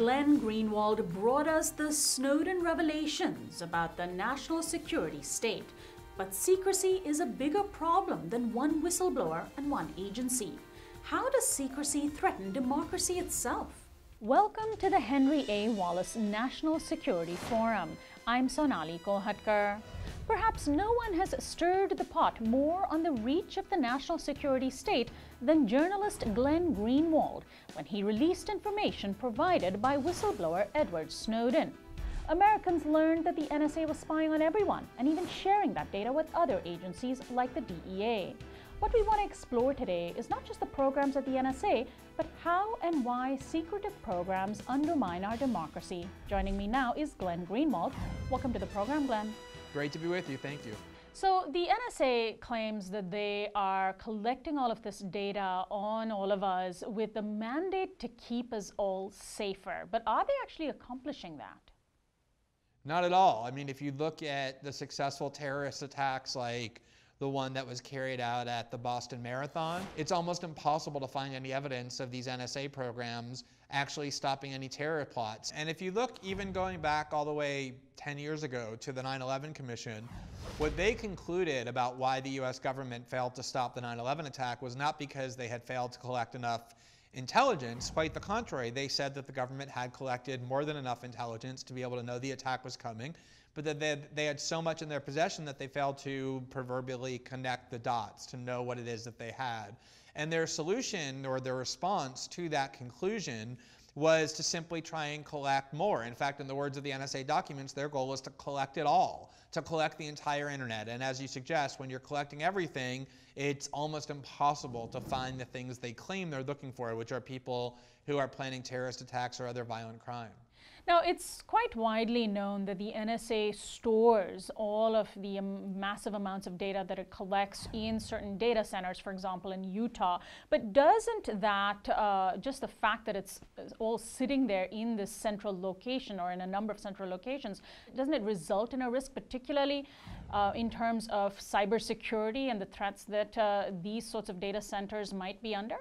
Glenn Greenwald brought us the Snowden revelations about the national security state. But secrecy is a bigger problem than one whistleblower and one agency. How does secrecy threaten democracy itself? Welcome to the Henry A. Wallace National Security Forum. I'm Sonali Kolhatkar. Perhaps no one has stirred the pot more on the reach of the national security state than journalist Glenn Greenwald when he released information provided by whistleblower Edward Snowden. Americans learned that the NSA was spying on everyone and even sharing that data with other agencies like the DEA. What we want to explore today is not just the programs at the NSA, but how and why secretive programs undermine our democracy. Joining me now is Glenn Greenwald. Welcome to the program, Glenn. Great to be with you. Thank you. So the NSA claims that they are collecting all of this data on all of us with the mandate to keep us all safer. But are they actually accomplishing that? Not at all. I mean, if you look at the successful terrorist attacks like the one that was carried out at the Boston Marathon, it's almost impossible to find any evidence of these NSA programs actually stopping any terror plots. And if you look even going back all the way 10 years ago to the 9 11 Commission, what they concluded about why the US government failed to stop the 9 11 attack was not because they had failed to collect enough intelligence. Quite the contrary, they said that the government had collected more than enough intelligence to be able to know the attack was coming, but that they had, they had so much in their possession that they failed to proverbially connect the dots to know what it is that they had. And their solution or their response to that conclusion was to simply try and collect more. In fact, in the words of the NSA documents, their goal was to collect it all, to collect the entire internet. And as you suggest, when you're collecting everything, it's almost impossible to find the things they claim they're looking for, which are people who are planning terrorist attacks or other violent crime. Now, it's quite widely known that the NSA stores all of the um, massive amounts of data that it collects in certain data centers, for example, in Utah. But doesn't that, uh, just the fact that it's all sitting there in this central location or in a number of central locations, doesn't it result in a risk, particularly uh, in terms of cybersecurity and the threats that uh, these sorts of data centers might be under?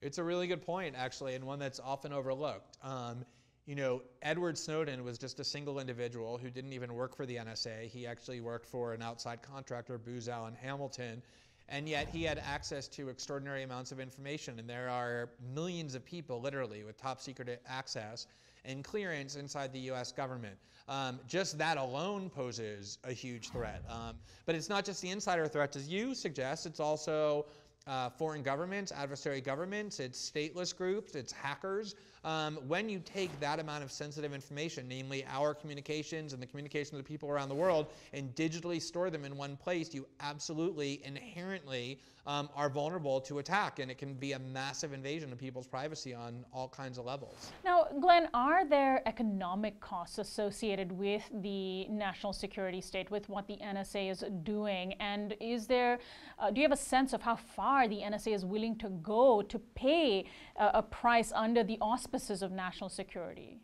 It's a really good point, actually, and one that's often overlooked. Um, you know, Edward Snowden was just a single individual who didn't even work for the NSA. He actually worked for an outside contractor, Booz Allen Hamilton, and yet he had access to extraordinary amounts of information. And there are millions of people, literally, with top secret access and clearance inside the US government. Um, just that alone poses a huge threat. Um, but it's not just the insider threats, as you suggest, it's also uh, foreign governments, adversary governments, it's stateless groups, it's hackers. Um, when you take that amount of sensitive information, namely our communications and the communication of the people around the world, and digitally store them in one place, you absolutely inherently um, are vulnerable to attack, and it can be a massive invasion of people's privacy on all kinds of levels. Now, Glenn, are there economic costs associated with the national security state, with what the NSA is doing, and is there, uh, do you have a sense of how far the NSA is willing to go to pay uh, a price under the auspices auspices of national security?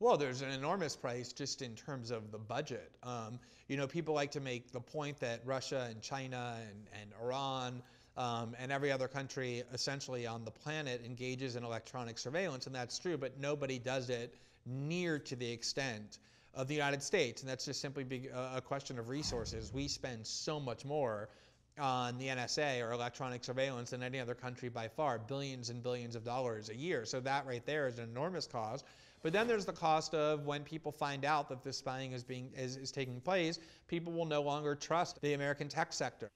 Well, there's an enormous price just in terms of the budget. Um, you know, people like to make the point that Russia and China and, and Iran um, and every other country essentially on the planet engages in electronic surveillance, and that's true, but nobody does it near to the extent of the United States, and that's just simply a question of resources. We spend so much more on the NSA or electronic surveillance than any other country by far, billions and billions of dollars a year. So that right there is an enormous cost. But then there's the cost of when people find out that this spying is being is, is taking place, people will no longer trust the American tech sector.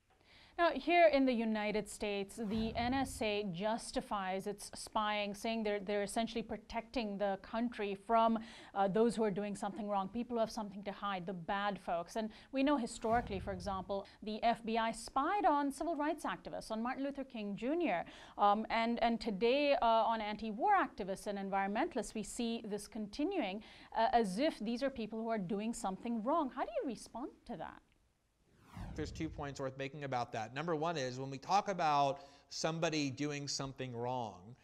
Now, here in the United States, the NSA justifies its spying, saying they're, they're essentially protecting the country from uh, those who are doing something wrong, people who have something to hide, the bad folks. And we know historically, for example, the FBI spied on civil rights activists, on Martin Luther King Jr. Um, and, and today, uh, on anti war activists and environmentalists, we see this continuing uh, as if these are people who are doing something wrong. How do you respond to that? There's two points worth making about that. Number one is when we talk about somebody doing something wrong,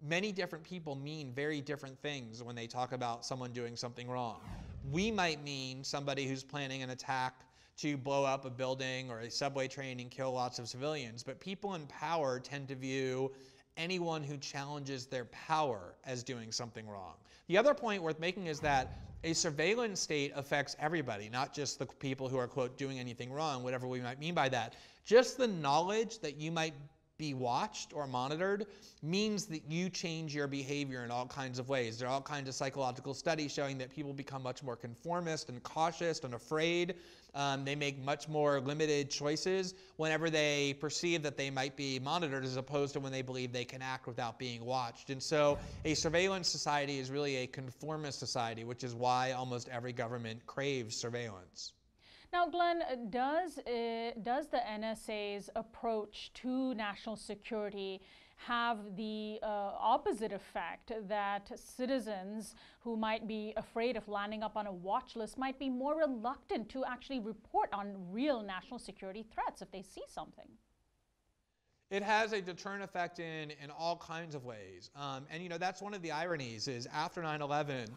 many different people mean very different things when they talk about someone doing something wrong. We might mean somebody who's planning an attack to blow up a building or a subway train and kill lots of civilians, but people in power tend to view anyone who challenges their power as doing something wrong. The other point worth making is that a surveillance state affects everybody, not just the people who are, quote, doing anything wrong, whatever we might mean by that. Just the knowledge that you might be watched or monitored means that you change your behavior in all kinds of ways. There are all kinds of psychological studies showing that people become much more conformist and cautious and afraid. Um, they make much more limited choices whenever they perceive that they might be monitored as opposed to when they believe they can act without being watched. And so a surveillance society is really a conformist society, which is why almost every government craves surveillance. Now, Glenn, does, uh, does the NSA's approach to national security have the uh, opposite effect that citizens who might be afraid of landing up on a watch list might be more reluctant to actually report on real national security threats if they see something? It has a deterrent effect in, in all kinds of ways. Um, and you know, that's one of the ironies is after 9-11,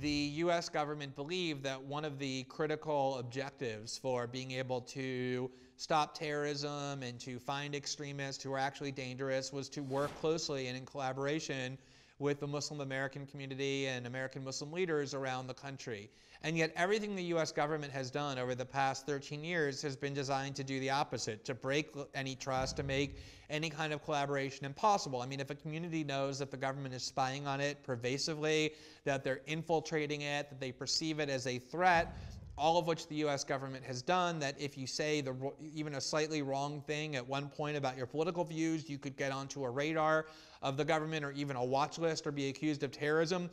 the US government believed that one of the critical objectives for being able to stop terrorism and to find extremists who are actually dangerous was to work closely and in collaboration with the Muslim American community and American Muslim leaders around the country. And yet, everything the US government has done over the past 13 years has been designed to do the opposite to break any trust, to make any kind of collaboration impossible. I mean, if a community knows that the government is spying on it pervasively, that they're infiltrating it, that they perceive it as a threat, all of which the US government has done, that if you say the, even a slightly wrong thing at one point about your political views, you could get onto a radar of the government or even a watch list or be accused of terrorism.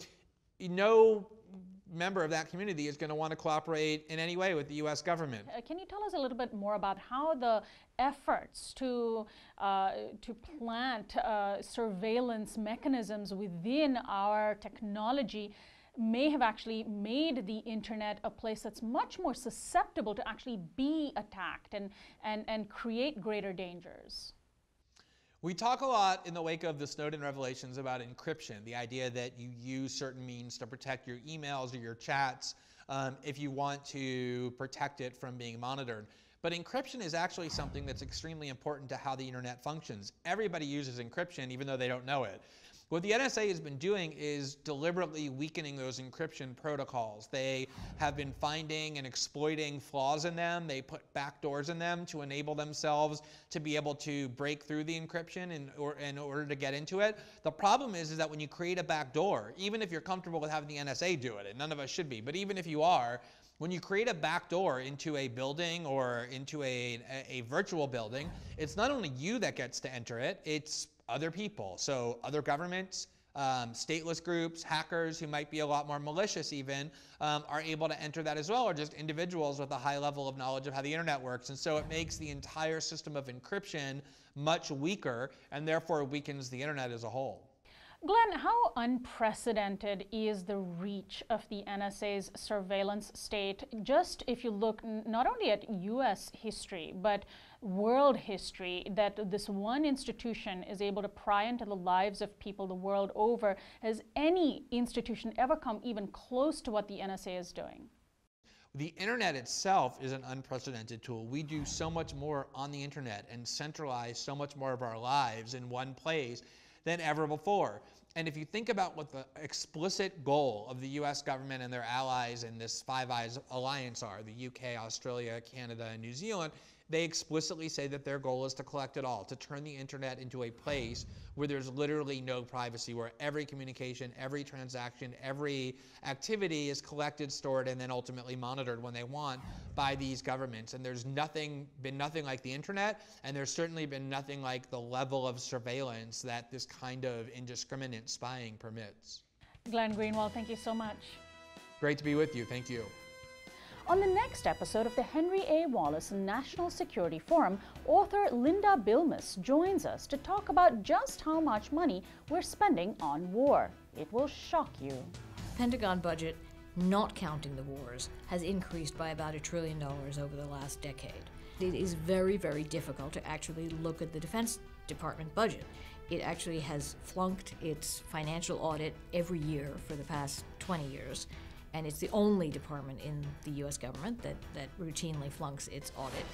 No member of that community is going to want to cooperate in any way with the U.S. government. Uh, can you tell us a little bit more about how the efforts to uh, to plant uh, surveillance mechanisms within our technology may have actually made the internet a place that's much more susceptible to actually be attacked and, and, and create greater dangers. We talk a lot in the wake of the Snowden revelations about encryption, the idea that you use certain means to protect your emails or your chats um, if you want to protect it from being monitored. But encryption is actually something that's extremely important to how the internet functions. Everybody uses encryption even though they don't know it. What the NSA has been doing is deliberately weakening those encryption protocols. They have been finding and exploiting flaws in them. They put backdoors in them to enable themselves to be able to break through the encryption in, or, in order to get into it. The problem is, is that when you create a backdoor, even if you're comfortable with having the NSA do it, and none of us should be, but even if you are, when you create a backdoor into a building or into a, a, a, virtual building, it's not only you that gets to enter it, it's other people. So other governments, um, stateless groups, hackers who might be a lot more malicious even, um, are able to enter that as well, or just individuals with a high level of knowledge of how the internet works. And so it makes the entire system of encryption much weaker and therefore weakens the internet as a whole. Glenn, how unprecedented is the reach of the NSA's surveillance state? Just if you look not only at US history, but world history, that this one institution is able to pry into the lives of people the world over. Has any institution ever come even close to what the NSA is doing? The internet itself is an unprecedented tool. We do so much more on the internet and centralize so much more of our lives in one place than ever before. And if you think about what the explicit goal of the US government and their allies in this Five Eyes alliance are the UK, Australia, Canada, and New Zealand they explicitly say that their goal is to collect it all, to turn the internet into a place where there's literally no privacy, where every communication, every transaction, every activity is collected, stored, and then ultimately monitored when they want by these governments. And there's nothing been nothing like the internet, and there's certainly been nothing like the level of surveillance that this kind of indiscriminate spying permits. Glenn Greenwald, thank you so much. Great to be with you. Thank you. On the next episode of the Henry A. Wallace National Security Forum, author Linda Bilmes joins us to talk about just how much money we're spending on war. It will shock you. Pentagon budget, not counting the wars, has increased by about a trillion dollars over the last decade. It is very, very difficult to actually look at the Defense Department budget. It actually has flunked its financial audit every year for the past 20 years and it's the only department in the U.S. government that, that routinely flunks its audit.